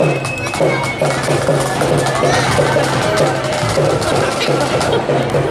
Thank you.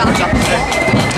다 음.